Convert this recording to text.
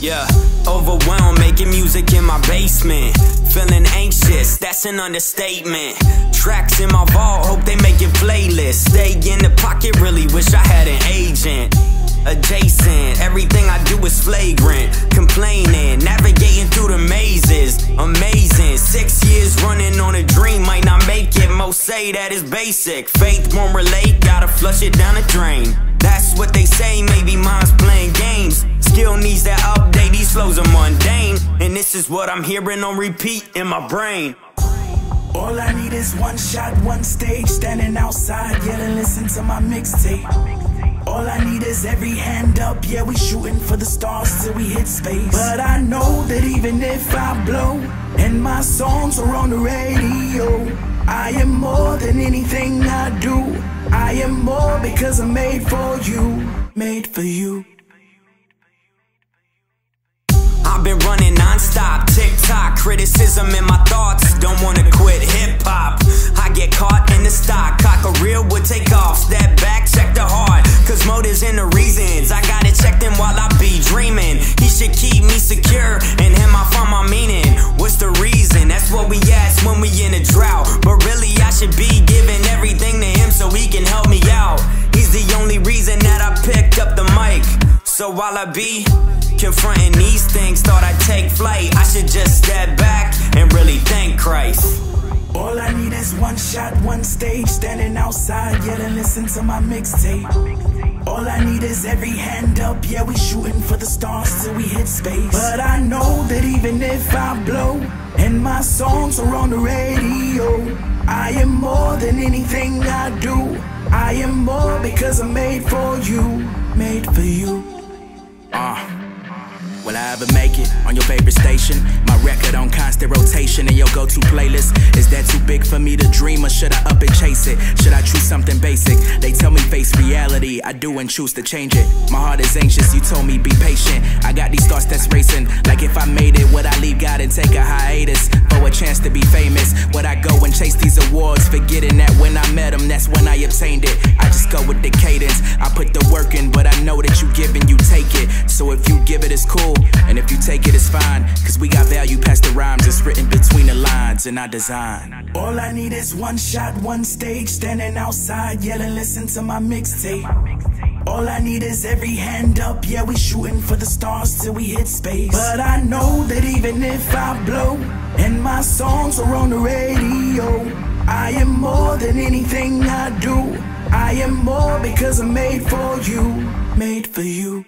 Yeah, overwhelmed, making music in my basement. Feeling anxious, that's an understatement. Tracks in my vault, hope they make it playlist. Stay in the pocket, really wish I had an agent. Adjacent, everything I do is flagrant. Complaining, navigating through the mazes. Amazing, six years running on a dream, might not make it. Most say that is basic. Faith won't relate, gotta flush it down the drain. That's what they say, maybe mine's playing games. Skill needs that update, these flows are mundane. And this is what I'm hearing on repeat in my brain. All I need is one shot, one stage, standing outside, yelling, listen to my mixtape. All I need is every hand up, yeah, we shooting for the stars till we hit space. But I know that even if I blow, and my songs are on the radio, I am more than anything I do. I am more because I'm made for you, made for you. I've been running non-stop, TikTok, criticism in my thoughts. Don't wanna quit hip hop. I get caught in the stock, cock a real would take off. Step back, check the heart, cause motives and the reasons. I gotta check them while I be dreaming. He should keep me secure, and him I find my meaning. What's the reason? That's what we ask when we in a drought. But really, I should be giving everything to him so he can help me out. He's the only reason that I picked up the mic. So while I be confronting these things, thought I'd take flight. I should just step back and really thank Christ. All I need is one shot, one stage, standing outside, yelling, listen to my mixtape. All I need is every hand up, yeah, we shooting for the stars till we hit space. But I know that even if I blow, and my songs are on the radio, I am more than anything I do. I am more because I'm made for you, made for you. Uh. Will I ever make it on your favorite station? My record on constant rotation in your go-to playlist. Is that too big for me to dream or should I up and chase it? Should I choose something basic? They tell me face reality, I do and choose to change it. My heart is anxious, you told me be patient. I got these thoughts that's racing. Like if I made it, would I leave God and take a hiatus? For a chance to be famous, would I go and chase these awards? Forgetting that when I met them, that's when I obtained it. I just go with the cadence. I put the work in, but I know that you give and you take it. So if you give it, it's cool. And you take it, it's fine. Cause we got value past the rhymes. It's written between the lines in our design. All I need is one shot, one stage, standing outside, yelling, listen to my mixtape. All I need is every hand up, yeah, we shooting for the stars till we hit space. But I know that even if I blow, and my songs are on the radio, I am more than anything I do. I am more because I'm made for you, made for you.